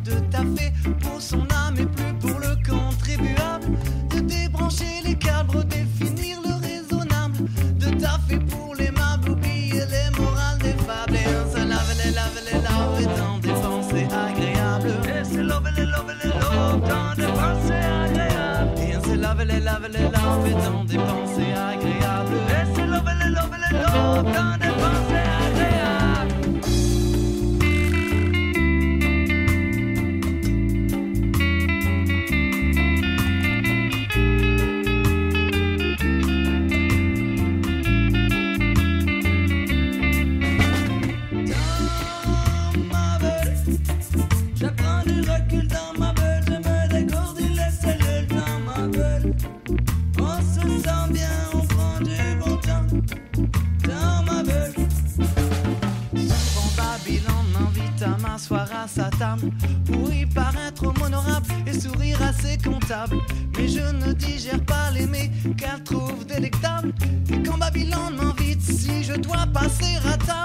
de taffer pour son âme et plus pour le contribuable, de débrancher les câbles, définir le raisonnable, de taffer pour l'aimable, oublier les morales des fables et se lave les lave les lave et dans des pensées agréables. Et se lave les lave les lave dans des pensées agréables. Et se lave les lave les lave et dans des pensées Dans ma veule, je me décordule les cellules Dans ma veule, en se sent bien, on prend du bon temps Dans ma veule, quand Babylon m'invite à m'asseoir à sa table. Pour y paraître honorable et sourire à ses comptables Mais je ne digère pas l'aimer qu'elle trouve délectable Quand Babylone m'invite si je dois passer à table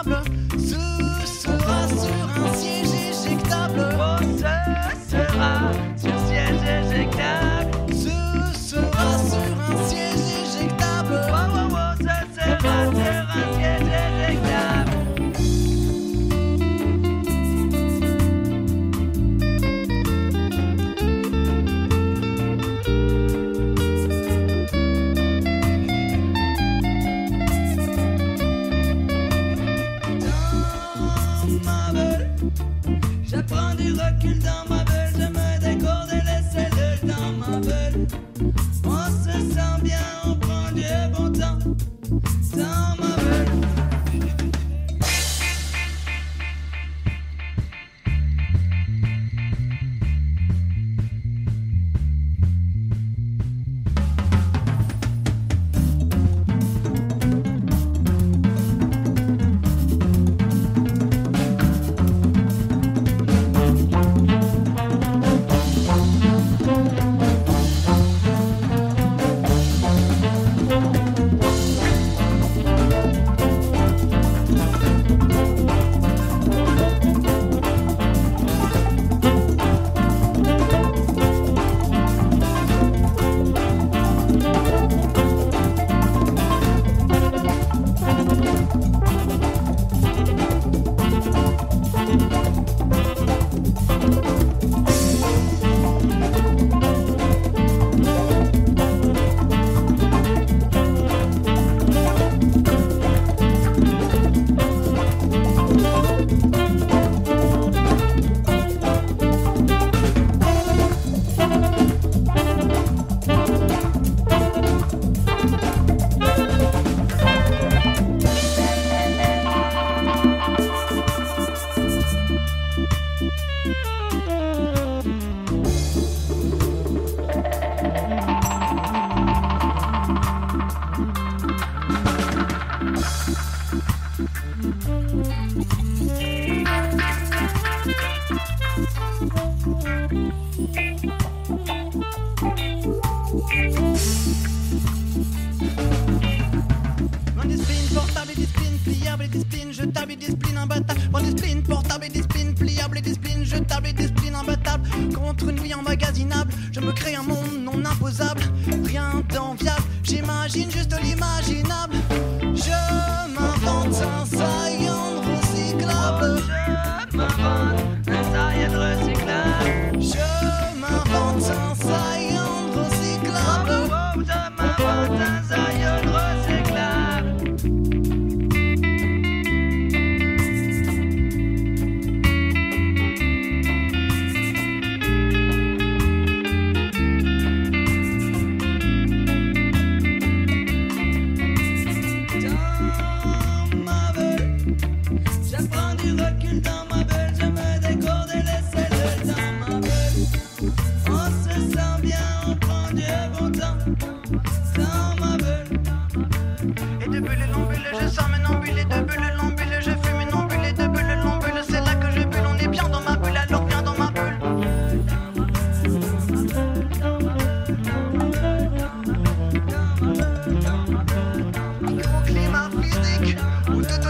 on se sent bien. One discipline portable et discipline pliable et discipline jetable et discipline discipline portable et discipline jetable et d'esprit imbattable. Contre une vie emmagasinable, je me crée un monde non imposable. Rien d'enviable, j'imagine juste l'imaginable. Je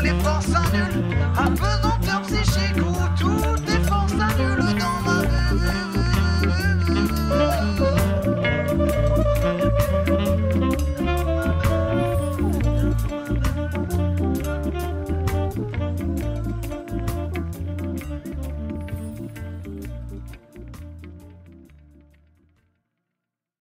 les forces en nul. Un peu de